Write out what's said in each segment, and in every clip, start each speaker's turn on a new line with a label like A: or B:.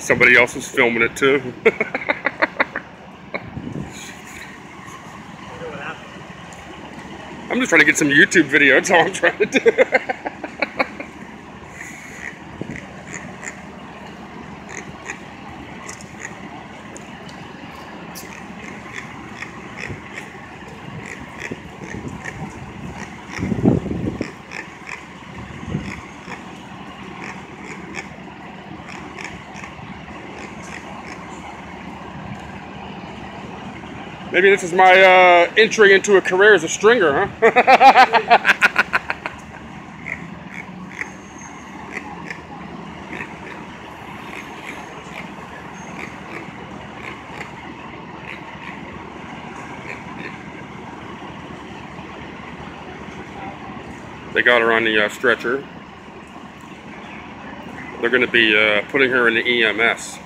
A: Somebody else is filming it too. I'm just trying to get some YouTube video. That's all I'm trying to do. Maybe this is my uh, entry into a career as a stringer, huh? they got her on the uh, stretcher. They're going to be uh, putting her in the EMS.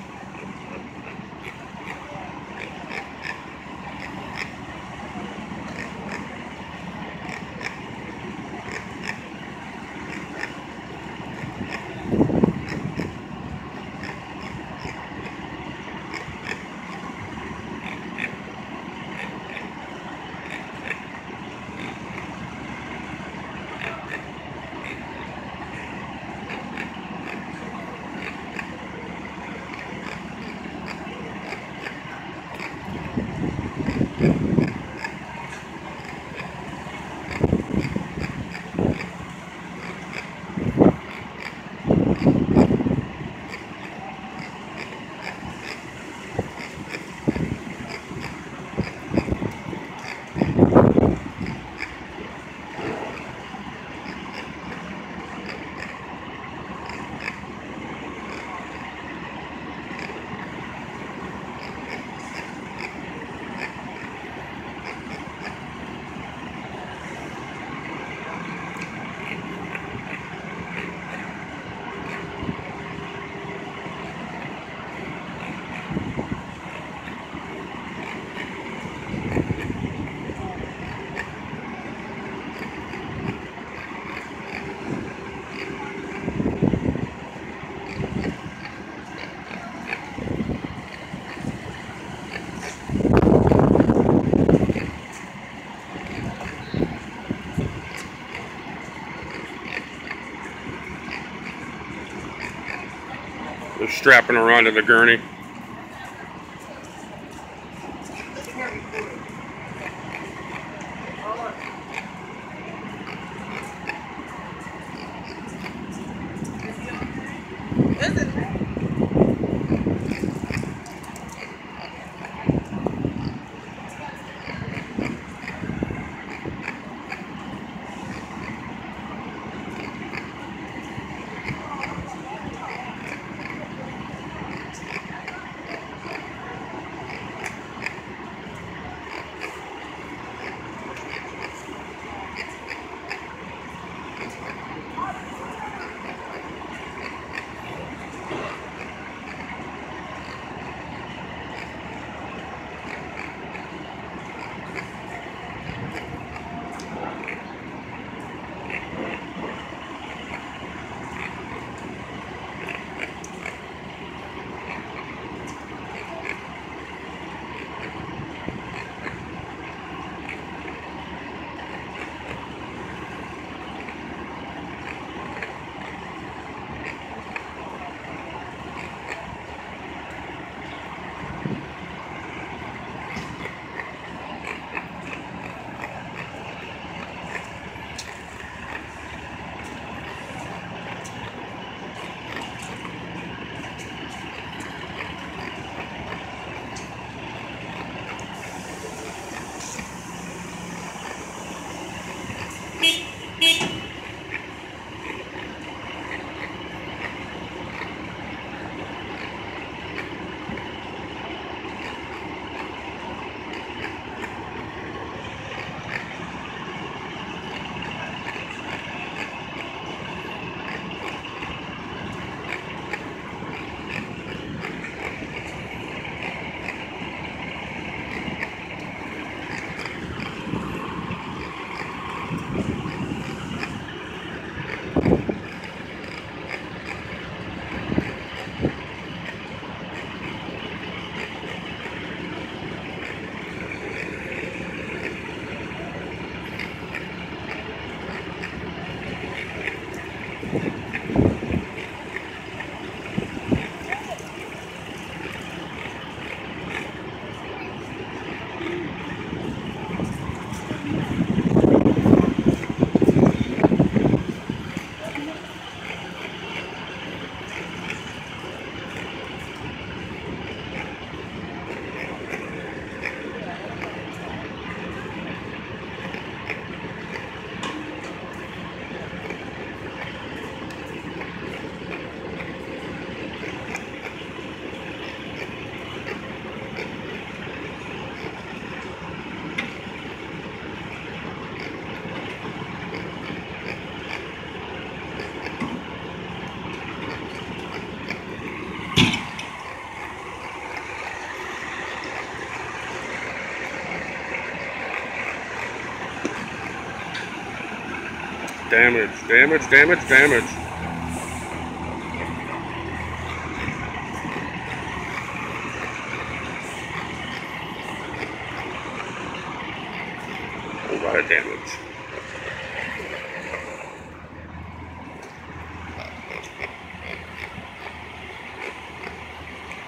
A: Strapping her onto the gurney. Damage, damage, damage, damage. A lot of damage.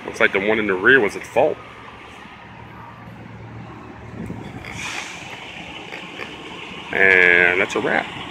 A: Looks like the one in the rear was at fault. And that's a wrap.